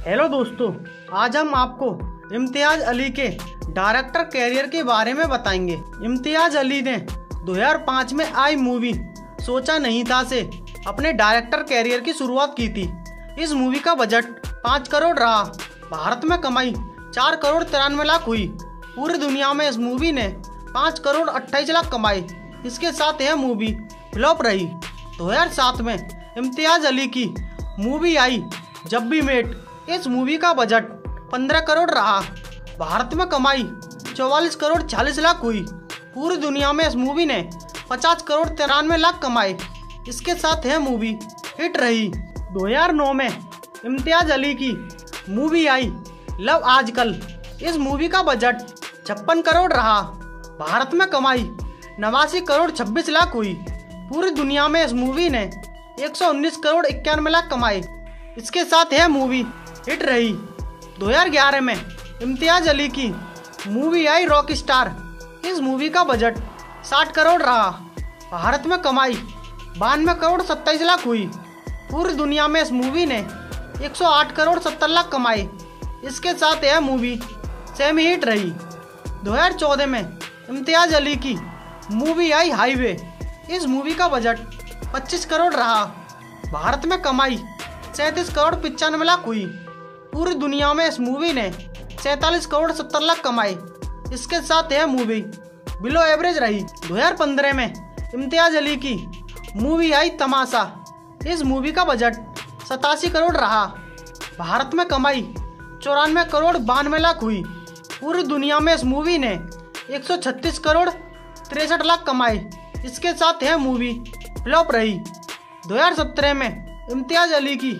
Hello दोस्तों, आज हम आपको इम्तियाज़ अली के डायरेक्टर कैरियर के बारे में बताएँगे। इम्तियाज़ अली ने 2005 में आई मूवी सोचा नहीं था से अपने डायरेक्टर कैरियर की शुरुआत की थी। इस मूवी का बजट पाँच करोड़ रहा। भारत में कमाई चार करोड़ तिरानवे लाख हुई। पूरी दुनिया में इस मूवी ने पाँच करोड़ अट्ठाईस लाख कमाई। इसके साथ यह मूवी फ्लॉप रही। 2007 में इम्तियाज़ अली की मूवी आई जब भी मेट। इस मूवी का बजट 15 करोड़ रहा। भारत में कमाई 44 करोड़ 40 लाख हुई। पूरी दुनिया में इस मूवी ने 50 करोड़ तिरानवे लाख कमाए। इसके साथ यह मूवी हिट रही। 2009 में इम्तियाज़ अली की मूवी आई लव आजकल। इस मूवी का बजट छप्पन करोड़ रहा। भारत में कमाई नवासी करोड़ 26 लाख हुई। पूरी दुनिया में इस मूवी ने 119 करोड़ इक्यानवे लाख कमाए। इसके साथ यह मूवी हिट रही। 2011 में इम्तियाज़ अली की मूवी आई रॉक स्टार। इस मूवी का बजट 60 करोड़ रहा। भारत में कमाई बानवे करोड़ सत्ताईस लाख हुई। पूरी दुनिया में इस मूवी ने 108 करोड़ सत्तर लाख कमाए। इसके साथ यह मूवी सेमी हिट रही। 2014 में इम्तियाज़ अली की मूवी आई हाईवे। इस मूवी का बजट 25 करोड़ रहा। भारत में कमाई सैंतीस करोड़ पचानवे लाख हुई। पूरी दुनिया में इस मूवी ने सैतालीस करोड़ सत्तर लाख कमाए इसके साथ यह मूवी बिलो एवरेज रही। 2015 में इम्तियाज़ अली की मूवी आई तमाशा। इस मूवी का बजट सतासी करोड़ रहा। भारत में कमाई चौरानवे करोड़ बानवे लाख हुई। पूरी दुनिया में इस मूवी ने 136 करोड़ तिरसठ लाख कमाए इसके साथ यह मूवी फ्लॉप रही। 2017 में इम्तियाज़ अली की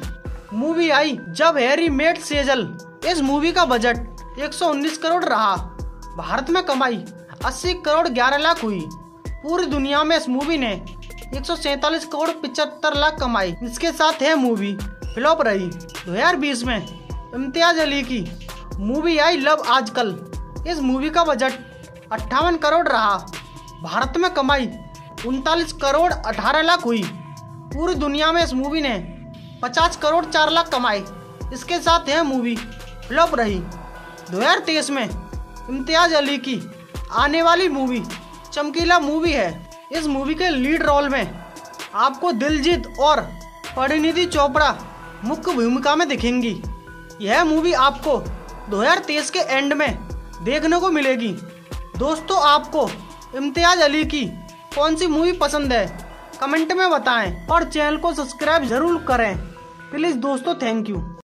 मूवी आई जब हैरी मेट सेजल। इस मूवी का बजट 119 करोड़ रहा। भारत में कमाई 80 करोड़ 11 लाख हुई। पूरी दुनिया में इस मूवी ने एक करोड़ पिछहत्तर लाख कमाई। इसके साथ है मूवी फ्लॉप रही। 2020 में इम्तियाज़ अली की मूवी आई लव आजकल। इस मूवी का बजट अट्ठावन करोड़ रहा। भारत में कमाई उनतालीस करोड़ अठारह लाख हुई। पूरी दुनिया में इस मूवी ने 50 करोड़ चार लाख कमाए इसके साथ यह मूवी फ्लॉप रही। 2023 में इम्तियाज़ अली की आने वाली मूवी चमकीला मूवी है। इस मूवी के लीड रोल में आपको दिलजीत और परिणीति चोपड़ा मुख्य भूमिका में दिखेंगी। यह मूवी आपको 2023 के एंड में देखने को मिलेगी। दोस्तों, आपको इम्तियाज़ अली की कौन सी मूवी पसंद है? कमेंट में बताएँ और चैनल को सब्सक्राइब ज़रूर करें। प्लीज़ दोस्तों थैंक यू